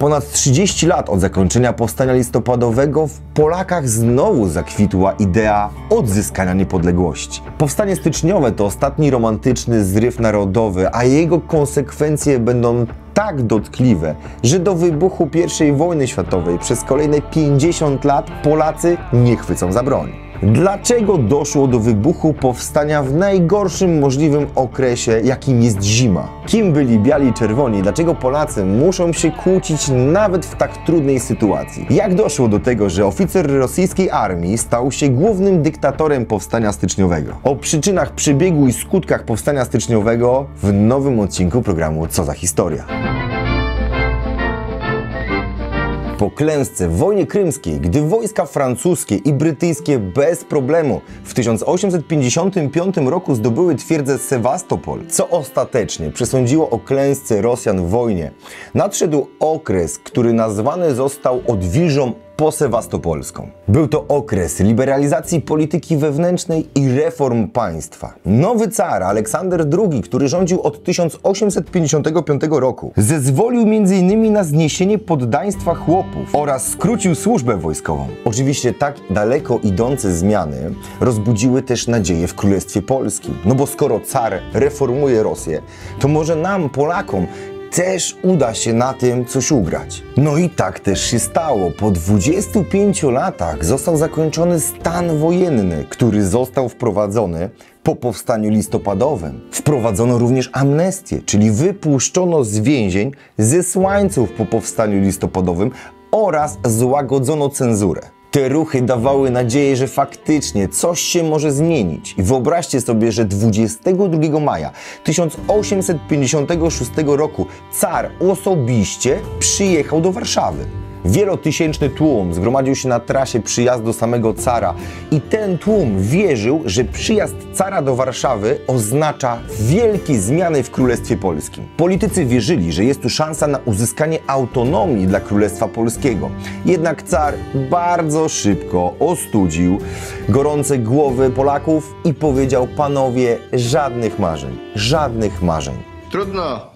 Ponad 30 lat od zakończenia powstania listopadowego w Polakach znowu zakwitła idea odzyskania niepodległości. Powstanie styczniowe to ostatni romantyczny zryw narodowy, a jego konsekwencje będą tak dotkliwe, że do wybuchu I wojny światowej przez kolejne 50 lat Polacy nie chwycą za broń. Dlaczego doszło do wybuchu powstania w najgorszym możliwym okresie, jakim jest zima? Kim byli biali i czerwoni? Dlaczego Polacy muszą się kłócić nawet w tak trudnej sytuacji? Jak doszło do tego, że oficer rosyjskiej armii stał się głównym dyktatorem powstania styczniowego? O przyczynach przebiegu i skutkach powstania styczniowego w nowym odcinku programu Co za historia. Po klęsce w wojnie krymskiej, gdy wojska francuskie i brytyjskie bez problemu w 1855 roku zdobyły twierdzę Sewastopol, co ostatecznie przesądziło o klęsce Rosjan w wojnie, nadszedł okres, który nazwany został odwilżą posewastopolską. Był to okres liberalizacji polityki wewnętrznej i reform państwa. Nowy car Aleksander II, który rządził od 1855 roku, zezwolił m.in. na zniesienie poddaństwa chłopów oraz skrócił służbę wojskową. Oczywiście tak daleko idące zmiany rozbudziły też nadzieję w Królestwie Polskim. No bo skoro car reformuje Rosję, to może nam, Polakom, też uda się na tym coś ugrać. No i tak też się stało. Po 25 latach został zakończony stan wojenny, który został wprowadzony po powstaniu listopadowym. Wprowadzono również amnestię, czyli wypuszczono z więzień zesłańców po powstaniu listopadowym oraz złagodzono cenzurę. Te ruchy dawały nadzieję, że faktycznie coś się może zmienić. I wyobraźcie sobie, że 22 maja 1856 roku car osobiście przyjechał do Warszawy. Wielotysięczny tłum zgromadził się na trasie przyjazdu samego cara i ten tłum wierzył, że przyjazd cara do Warszawy oznacza wielkie zmiany w Królestwie Polskim. Politycy wierzyli, że jest tu szansa na uzyskanie autonomii dla Królestwa Polskiego. Jednak car bardzo szybko ostudził gorące głowy Polaków i powiedział: Panowie, żadnych marzeń, żadnych marzeń. Trudno.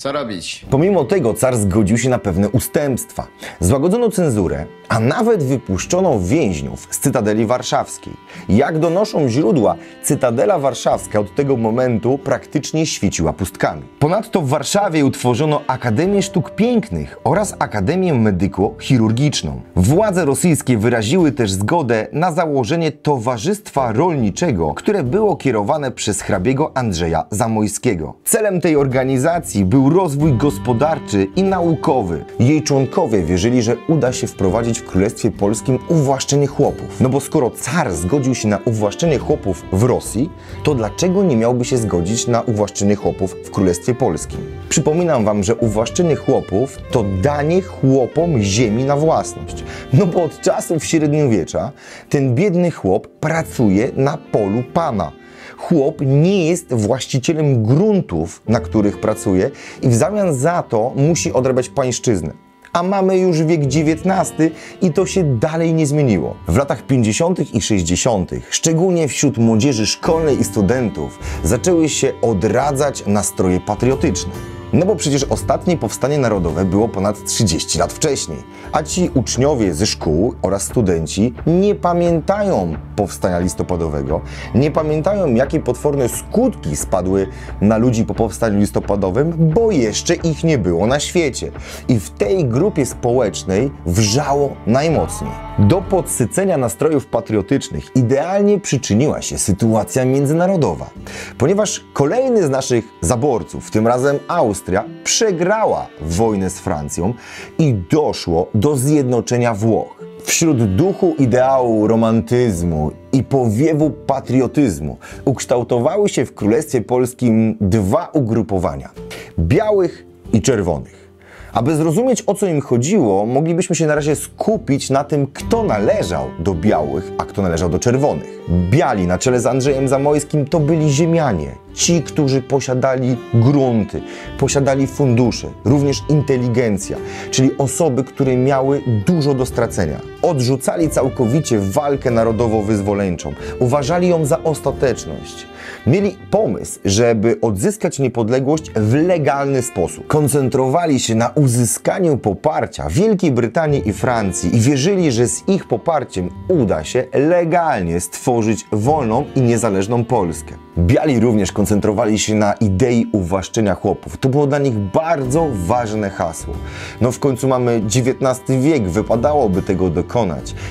Co robić? Pomimo tego car zgodził się na pewne ustępstwa. Złagodzono cenzurę, a nawet wypuszczono więźniów z Cytadeli Warszawskiej. Jak donoszą źródła, Cytadela Warszawska od tego momentu praktycznie świeciła pustkami. Ponadto w Warszawie utworzono Akademię Sztuk Pięknych oraz Akademię Medyko-Chirurgiczną. Władze rosyjskie wyraziły też zgodę na założenie Towarzystwa Rolniczego, które było kierowane przez hrabiego Andrzeja Zamojskiego. Celem tej organizacji był rozwój gospodarczy i naukowy. Jej członkowie wierzyli, że uda się wprowadzić w Królestwie Polskim uwłaszczenie chłopów. No bo skoro car zgodził się na uwłaszczenie chłopów w Rosji, to dlaczego nie miałby się zgodzić na uwłaszczenie chłopów w Królestwie Polskim? Przypominam wam, że uwłaszczenie chłopów to danie chłopom ziemi na własność. No bo od czasów średniowiecza ten biedny chłop pracuje na polu pana chłop nie jest właścicielem gruntów, na których pracuje i w zamian za to musi odrabiać pańszczyznę. A mamy już wiek XIX i to się dalej nie zmieniło. W latach 50. i 60., szczególnie wśród młodzieży szkolnej i studentów, zaczęły się odradzać nastroje patriotyczne. No bo przecież ostatnie powstanie narodowe było ponad 30 lat wcześniej, a ci uczniowie ze szkół oraz studenci nie pamiętają powstania listopadowego, nie pamiętają jakie potworne skutki spadły na ludzi po powstaniu listopadowym, bo jeszcze ich nie było na świecie. I w tej grupie społecznej wrzało najmocniej. Do podsycenia nastrojów patriotycznych idealnie przyczyniła się sytuacja międzynarodowa, ponieważ kolejny z naszych zaborców, tym razem Austria, przegrała wojnę z Francją i doszło do zjednoczenia Włoch. Wśród duchu ideału romantyzmu i powiewu patriotyzmu ukształtowały się w Królestwie Polskim dwa ugrupowania: białych i czerwonych. Aby zrozumieć o co im chodziło, moglibyśmy się na razie skupić na tym, kto należał do białych, a kto należał do czerwonych. Biali na czele z Andrzejem Zamojskim to byli ziemianie, ci, którzy posiadali grunty, posiadali fundusze, również inteligencja, czyli osoby, które miały dużo do stracenia. Odrzucali całkowicie walkę narodowo-wyzwoleńczą, uważali ją za ostateczność. Mieli pomysł, żeby odzyskać niepodległość w legalny sposób. Koncentrowali się na uzyskaniu poparcia Wielkiej Brytanii i Francji i wierzyli, że z ich poparciem uda się legalnie stworzyć wolną i niezależną Polskę. Biali również koncentrowali się na idei uwłaszczenia chłopów. To było dla nich bardzo ważne hasło. No w końcu mamy XIX wiek, wypadałoby tego dokonać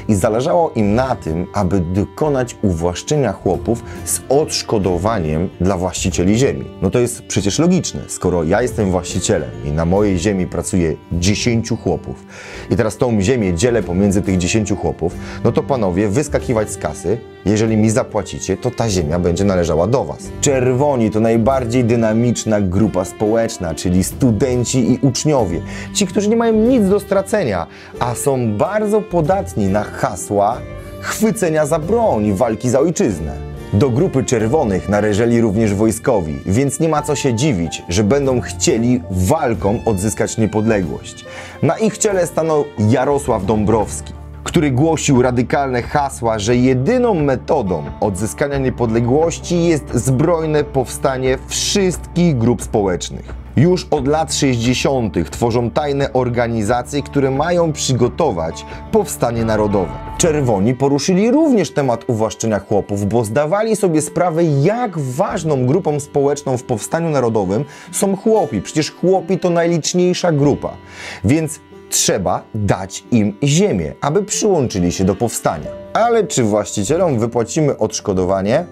i zależało im na tym, aby dokonać uwłaszczenia chłopów z odszkodowaniem dla właścicieli ziemi. No to jest przecież logiczne, skoro ja jestem właścicielem i na mojej ziemi pracuje 10 chłopów i teraz tą ziemię dzielę pomiędzy tych 10 chłopów, no to panowie wyskakiwać z kasy, jeżeli mi zapłacicie, to ta ziemia będzie należała do Was. Czerwoni to najbardziej dynamiczna grupa społeczna, czyli studenci i uczniowie. Ci, którzy nie mają nic do stracenia, a są bardzo podatni na hasła chwycenia za broń i walki za ojczyznę. Do grupy czerwonych należeli również wojskowi, więc nie ma co się dziwić, że będą chcieli walką odzyskać niepodległość. Na ich czele stanął Jarosław Dąbrowski który głosił radykalne hasła, że jedyną metodą odzyskania niepodległości jest zbrojne powstanie wszystkich grup społecznych. Już od lat 60. tworzą tajne organizacje, które mają przygotować powstanie narodowe. Czerwoni poruszyli również temat uwłaszczenia chłopów, bo zdawali sobie sprawę, jak ważną grupą społeczną w powstaniu narodowym są chłopi. Przecież chłopi to najliczniejsza grupa. Więc trzeba dać im ziemię, aby przyłączyli się do powstania. Ale czy właścicielom wypłacimy odszkodowanie?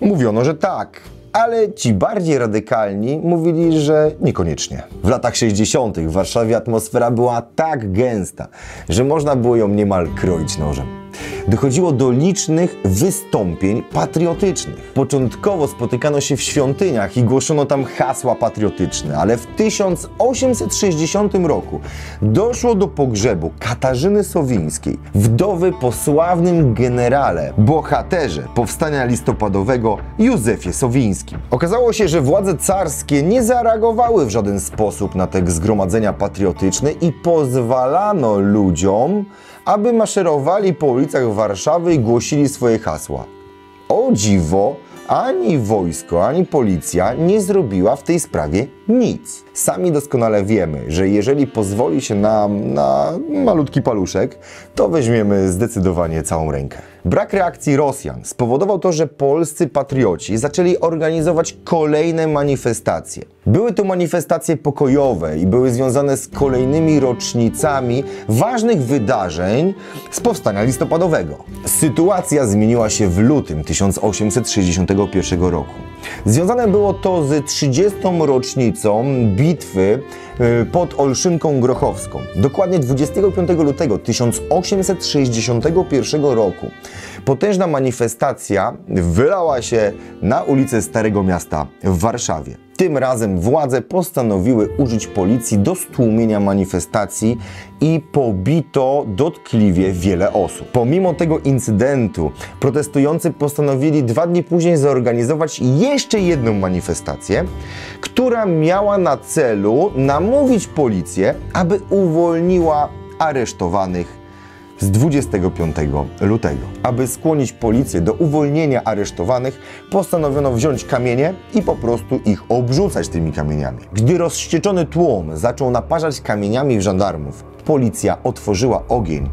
Mówiono, że tak. Ale ci bardziej radykalni mówili, że niekoniecznie. W latach 60. w Warszawie atmosfera była tak gęsta, że można było ją niemal kroić nożem dochodziło do licznych wystąpień patriotycznych. Początkowo spotykano się w świątyniach i głoszono tam hasła patriotyczne, ale w 1860 roku doszło do pogrzebu Katarzyny Sowińskiej, wdowy po sławnym generale, bohaterze powstania listopadowego Józefie Sowińskim. Okazało się, że władze carskie nie zareagowały w żaden sposób na te zgromadzenia patriotyczne i pozwalano ludziom aby maszerowali po ulicach Warszawy i głosili swoje hasła. O dziwo, ani wojsko, ani policja nie zrobiła w tej sprawie nic. Sami doskonale wiemy, że jeżeli pozwoli się nam na malutki paluszek, to weźmiemy zdecydowanie całą rękę. Brak reakcji Rosjan spowodował to, że polscy patrioci zaczęli organizować kolejne manifestacje. Były to manifestacje pokojowe i były związane z kolejnymi rocznicami ważnych wydarzeń z powstania listopadowego. Sytuacja zmieniła się w lutym 1861 roku. Związane było to z 30. rocznicą bitwy y, pod Olszynką Grochowską. Dokładnie 25 lutego 1861 roku potężna manifestacja wylała się na ulicę Starego Miasta w Warszawie. Tym razem władze postanowiły użyć policji do stłumienia manifestacji i pobito dotkliwie wiele osób. Pomimo tego incydentu, protestujący postanowili dwa dni później zorganizować jeszcze jedną manifestację, która miała na celu namówić policję, aby uwolniła aresztowanych z 25 lutego. Aby skłonić policję do uwolnienia aresztowanych, postanowiono wziąć kamienie i po prostu ich obrzucać tymi kamieniami. Gdy rozścieczony tłum zaczął naparzać kamieniami w żandarmów, policja otworzyła ogień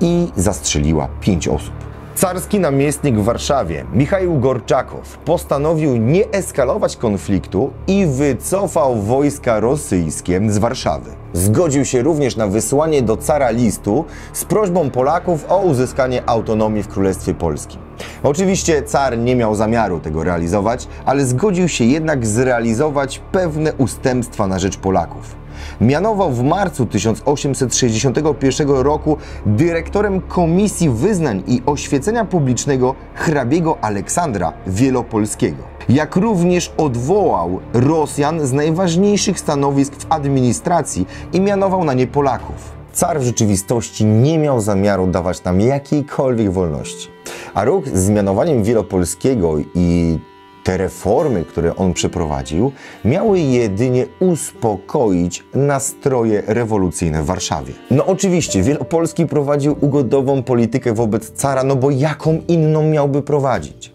i zastrzeliła pięć osób. Carski namiestnik w Warszawie, Michał Gorczakow, postanowił nie eskalować konfliktu i wycofał wojska rosyjskie z Warszawy. Zgodził się również na wysłanie do cara listu z prośbą Polaków o uzyskanie autonomii w Królestwie Polskim. Oczywiście car nie miał zamiaru tego realizować, ale zgodził się jednak zrealizować pewne ustępstwa na rzecz Polaków mianował w marcu 1861 roku dyrektorem Komisji Wyznań i Oświecenia Publicznego hrabiego Aleksandra Wielopolskiego. Jak również odwołał Rosjan z najważniejszych stanowisk w administracji i mianował na nie Polaków. Car w rzeczywistości nie miał zamiaru dawać nam jakiejkolwiek wolności. A ruch z mianowaniem Wielopolskiego i Te reformy, które on przeprowadził, miały jedynie uspokoić nastroje rewolucyjne w Warszawie. No oczywiście, Wielopolski prowadził ugodową politykę wobec cara, no bo jaką inną miałby prowadzić?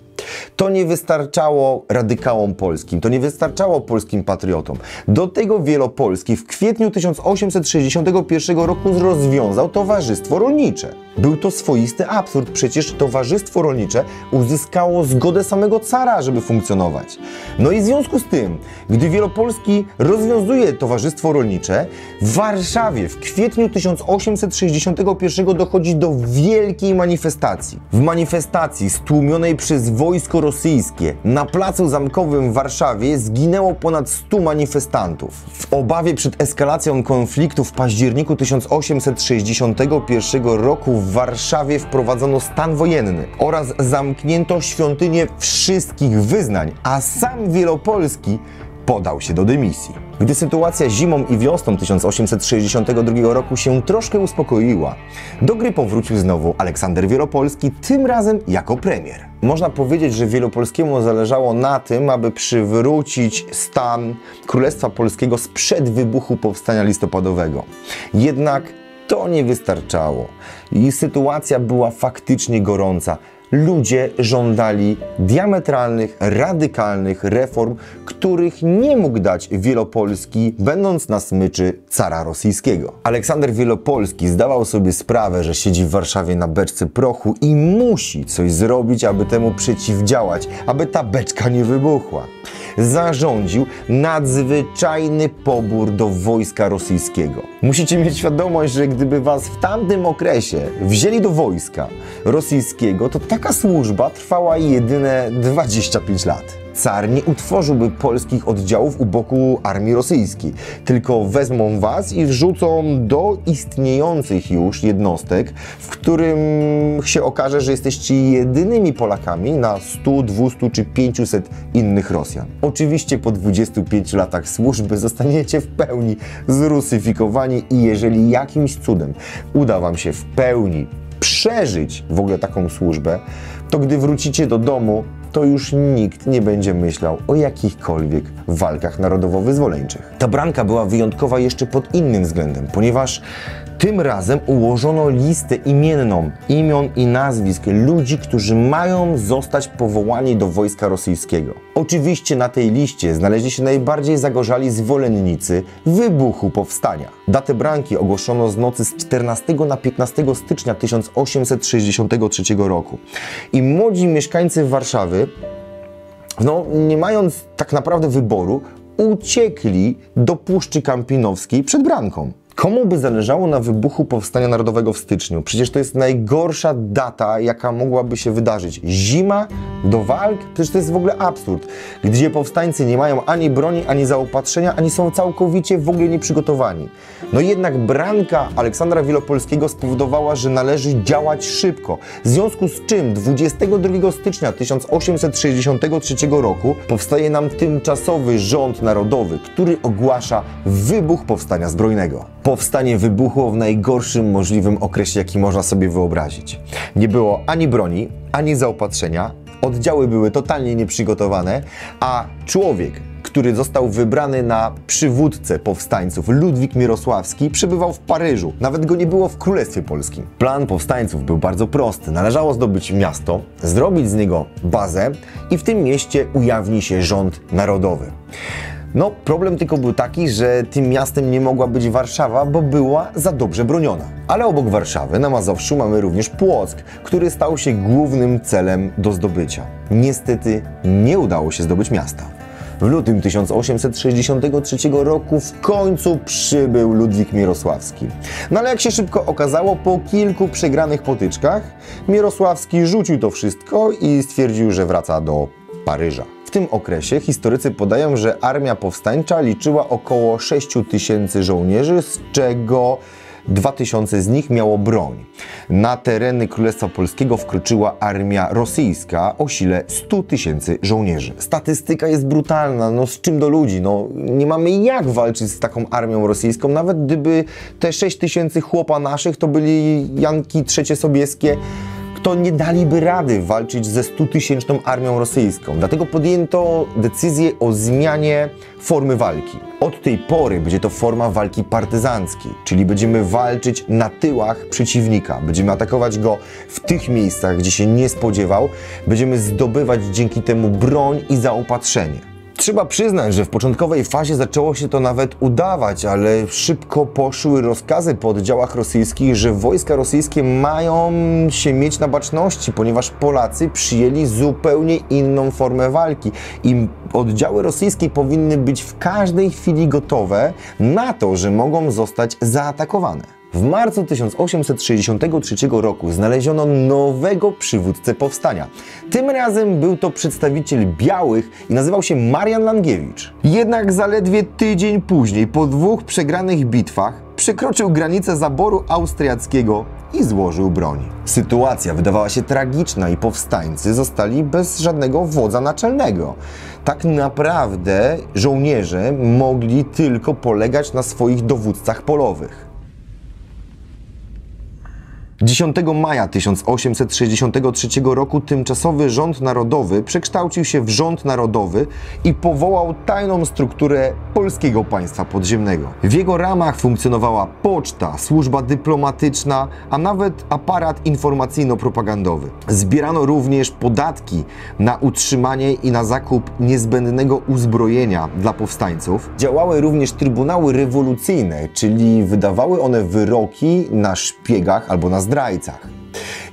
To nie wystarczało radykałom polskim, to nie wystarczało polskim patriotom. Do tego Wielopolski w kwietniu 1861 roku rozwiązał Towarzystwo Rolnicze. Był to swoisty absurd, przecież Towarzystwo Rolnicze uzyskało zgodę samego cara, żeby funkcjonować. No i w związku z tym, gdy Wielopolski rozwiązuje Towarzystwo Rolnicze, w Warszawie w kwietniu 1861 dochodzi do wielkiej manifestacji. W manifestacji stłumionej przez wojsko rosyjskie na placu zamkowym w Warszawie zginęło ponad 100 manifestantów. W obawie przed eskalacją konfliktu w październiku 1861 roku w Warszawie wprowadzono stan wojenny oraz zamknięto świątynię wszystkich wyznań, a sam Wielopolski podał się do dymisji. Gdy sytuacja zimą i wiosną 1862 roku się troszkę uspokoiła, do gry powrócił znowu Aleksander Wielopolski, tym razem jako premier. Można powiedzieć, że Wielopolskiemu zależało na tym, aby przywrócić stan Królestwa Polskiego sprzed wybuchu Powstania Listopadowego. Jednak to nie wystarczało i sytuacja była faktycznie gorąca. Ludzie żądali diametralnych, radykalnych reform, których nie mógł dać Wielopolski, będąc na smyczy cara rosyjskiego. Aleksander Wielopolski zdawał sobie sprawę, że siedzi w Warszawie na beczce prochu i musi coś zrobić, aby temu przeciwdziałać, aby ta beczka nie wybuchła zarządził nadzwyczajny pobór do wojska rosyjskiego. Musicie mieć świadomość, że gdyby was w tamtym okresie wzięli do wojska rosyjskiego, to taka służba trwała jedyne 25 lat car nie utworzyłby polskich oddziałów u boku armii rosyjskiej, tylko wezmą was i wrzucą do istniejących już jednostek, w którym się okaże, że jesteście jedynymi Polakami na 100, 200 czy 500 innych Rosjan. Oczywiście po 25 latach służby zostaniecie w pełni zrusyfikowani i jeżeli jakimś cudem uda wam się w pełni przeżyć w ogóle taką służbę, to gdy wrócicie do domu, to już nikt nie będzie myślał o jakichkolwiek walkach narodowo-wyzwoleńczych. Ta branka była wyjątkowa jeszcze pod innym względem, ponieważ tym razem ułożono listę imienną imion i nazwisk ludzi, którzy mają zostać powołani do wojska rosyjskiego. Oczywiście na tej liście znaleźli się najbardziej zagorzali zwolennicy wybuchu powstania. Datę branki ogłoszono z nocy z 14 na 15 stycznia 1863 roku. I młodzi mieszkańcy Warszawy no, nie mając tak naprawdę wyboru, uciekli do Puszczy Kampinowskiej przed Branką. Komu by zależało na wybuchu Powstania Narodowego w styczniu? Przecież to jest najgorsza data, jaka mogłaby się wydarzyć. Zima do walk? Przecież to jest w ogóle absurd, gdzie powstańcy nie mają ani broni, ani zaopatrzenia, ani są całkowicie w ogóle nieprzygotowani. No jednak branka Aleksandra Wielopolskiego spowodowała, że należy działać szybko. W związku z czym 22 stycznia 1863 roku powstaje nam tymczasowy rząd narodowy, który ogłasza wybuch powstania zbrojnego. Powstanie wybuchło w najgorszym możliwym okresie, jaki można sobie wyobrazić. Nie było ani broni, ani zaopatrzenia, oddziały były totalnie nieprzygotowane, a człowiek, który został wybrany na przywódcę powstańców, Ludwik Mirosławski, przebywał w Paryżu. Nawet go nie było w Królestwie Polskim. Plan powstańców był bardzo prosty. Należało zdobyć miasto, zrobić z niego bazę i w tym mieście ujawni się rząd narodowy. No, problem tylko był taki, że tym miastem nie mogła być Warszawa, bo była za dobrze broniona. Ale obok Warszawy na Mazowszu mamy również Płock, który stał się głównym celem do zdobycia. Niestety nie udało się zdobyć miasta. W lutym 1863 roku w końcu przybył Ludwik Mirosławski. No ale jak się szybko okazało, po kilku przegranych potyczkach, Mirosławski rzucił to wszystko i stwierdził, że wraca do Paryża. W tym okresie historycy podają, że armia powstańcza liczyła około 6 tysięcy żołnierzy, z czego 2000 z nich miało broń. Na tereny Królestwa Polskiego wkroczyła armia rosyjska o sile 100 tysięcy żołnierzy. Statystyka jest brutalna, no z czym do ludzi? No, nie mamy jak walczyć z taką armią rosyjską, nawet gdyby te 6 tysięcy chłopa naszych to byli Janki III Sobieskie, to nie daliby rady walczyć ze 100-tysięczną armią rosyjską. Dlatego podjęto decyzję o zmianie formy walki. Od tej pory będzie to forma walki partyzanckiej, czyli będziemy walczyć na tyłach przeciwnika, będziemy atakować go w tych miejscach, gdzie się nie spodziewał, będziemy zdobywać dzięki temu broń i zaopatrzenie. Trzeba przyznać, że w początkowej fazie zaczęło się to nawet udawać, ale szybko poszły rozkazy po oddziałach rosyjskich, że wojska rosyjskie mają się mieć na baczności, ponieważ Polacy przyjęli zupełnie inną formę walki i oddziały rosyjskie powinny być w każdej chwili gotowe na to, że mogą zostać zaatakowane. W marcu 1863 roku znaleziono nowego przywódcę powstania. Tym razem był to przedstawiciel białych i nazywał się Marian Langiewicz. Jednak zaledwie tydzień później, po dwóch przegranych bitwach, przekroczył granicę zaboru austriackiego i złożył broń. Sytuacja wydawała się tragiczna i powstańcy zostali bez żadnego wodza naczelnego. Tak naprawdę żołnierze mogli tylko polegać na swoich dowódcach polowych. 10 maja 1863 roku tymczasowy rząd narodowy przekształcił się w rząd narodowy i powołał tajną strukturę polskiego państwa podziemnego. W jego ramach funkcjonowała poczta, służba dyplomatyczna, a nawet aparat informacyjno-propagandowy. Zbierano również podatki na utrzymanie i na zakup niezbędnego uzbrojenia dla powstańców. Działały również trybunały rewolucyjne, czyli wydawały one wyroki na szpiegach albo na zdrajcach.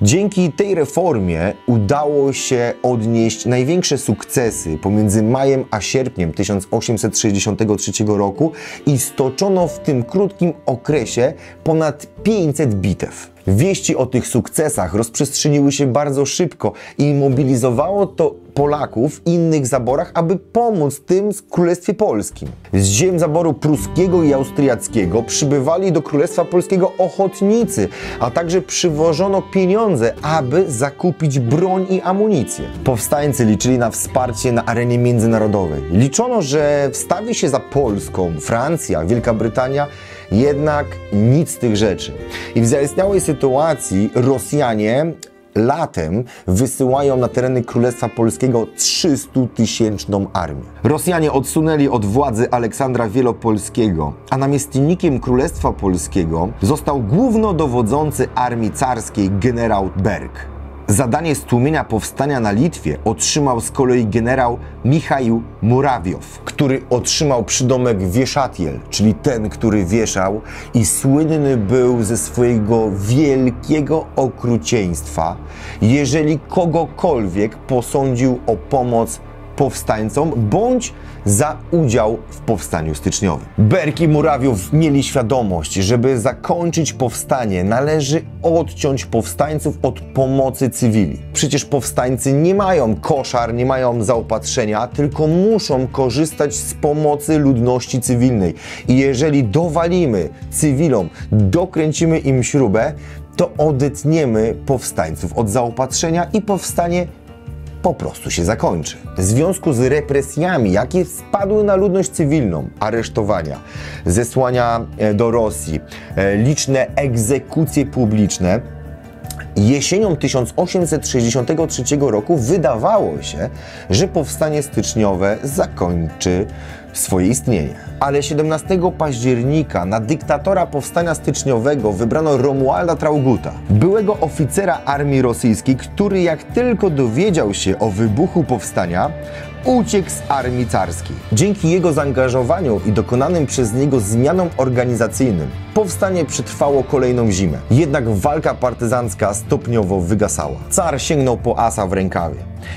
Dzięki tej reformie udało się odnieść największe sukcesy pomiędzy majem a sierpniem 1863 roku i stoczono w tym krótkim okresie ponad 500 bitew. Wieści o tych sukcesach rozprzestrzeniły się bardzo szybko i mobilizowało to Polaków w innych zaborach, aby pomóc tym z Królestwie Polskim. Z ziem zaboru pruskiego i austriackiego przybywali do Królestwa Polskiego ochotnicy, a także przywożono pieniądze, aby zakupić broń i amunicję. Powstańcy liczyli na wsparcie na arenie międzynarodowej. Liczono, że wstawi się za Polską Francja, Wielka Brytania, jednak nic z tych rzeczy. I w zaistniałej sytuacji Rosjanie latem wysyłają na tereny Królestwa Polskiego 300-tysięczną armię. Rosjanie odsunęli od władzy Aleksandra Wielopolskiego, a namiestnikiem Królestwa Polskiego został głównodowodzący armii carskiej generał Berg. Zadanie stłumienia powstania na Litwie otrzymał z kolei generał Michał Murawiow, który otrzymał przydomek Wieszatiel, czyli ten, który wieszał i słynny był ze swojego wielkiego okrucieństwa, jeżeli kogokolwiek posądził o pomoc powstańcom bądź za udział w powstaniu styczniowym. Berk i Murawiów mieli świadomość, żeby zakończyć powstanie, należy odciąć powstańców od pomocy cywili. Przecież powstańcy nie mają koszar, nie mają zaopatrzenia, tylko muszą korzystać z pomocy ludności cywilnej. I jeżeli dowalimy cywilom, dokręcimy im śrubę, to odetniemy powstańców od zaopatrzenia i powstanie po prostu się zakończy. W związku z represjami, jakie spadły na ludność cywilną, aresztowania, zesłania e, do Rosji, e, liczne egzekucje publiczne, Jesienią 1863 roku wydawało się, że powstanie styczniowe zakończy swoje istnienie. Ale 17 października na dyktatora powstania styczniowego wybrano Romualda Trauguta, byłego oficera armii rosyjskiej, który jak tylko dowiedział się o wybuchu powstania, uciekł z armii carskiej. Dzięki jego zaangażowaniu i dokonanym przez niego zmianom organizacyjnym, powstanie przetrwało kolejną zimę. Jednak walka partyzancka stopniowo wygasała. Car sięgnął po asa w rękawie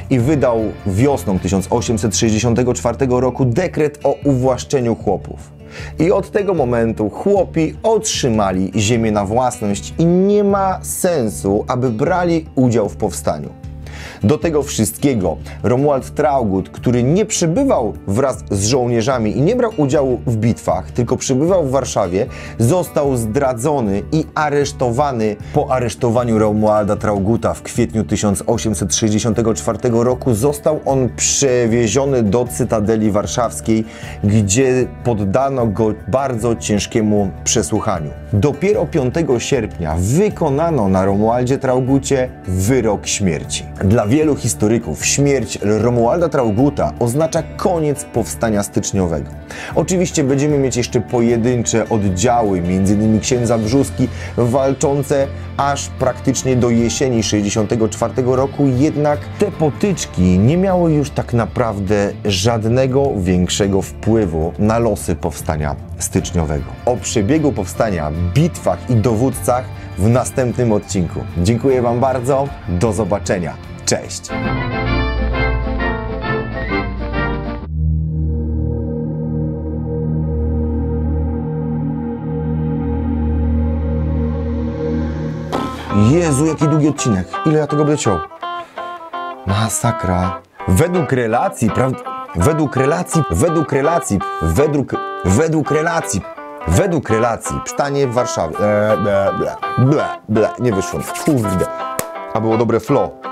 i wydał wiosną 1864 roku dekret o uwłaszczeniu chłopów. I od tego momentu chłopi otrzymali ziemię na własność i nie ma sensu, aby brali udział w powstaniu. Do tego wszystkiego Romuald Traugott, który nie przybywał wraz z żołnierzami i nie brał udziału w bitwach, tylko przybywał w Warszawie, został zdradzony i aresztowany. Po aresztowaniu Romualda Traugutta w kwietniu 1864 roku został on przewieziony do Cytadeli Warszawskiej, gdzie poddano go bardzo ciężkiemu przesłuchaniu. Dopiero 5 sierpnia wykonano na Romualdzie Traugutcie wyrok śmierci. Dla wielu historyków śmierć Romualda Traugutta oznacza koniec powstania styczniowego. Oczywiście będziemy mieć jeszcze pojedyncze oddziały, m.in. księdza Brzuski, walczące aż praktycznie do jesieni 64 roku, jednak te potyczki nie miały już tak naprawdę żadnego większego wpływu na losy powstania styczniowego. O przebiegu powstania, bitwach i dowódcach w następnym odcinku. Dziękuję Wam bardzo, do zobaczenia. Cześć! Jezu, jaki długi odcinek. Ile ja tego będę ciął? Masakra. Według relacji, prawda? Według relacji, według relacji, według, według relacji, według relacji, psztanie w Warszawie. E, ble, ble, ble, ble, nie wyszło. Kurde. A było dobre flow.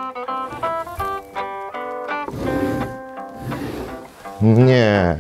Nie.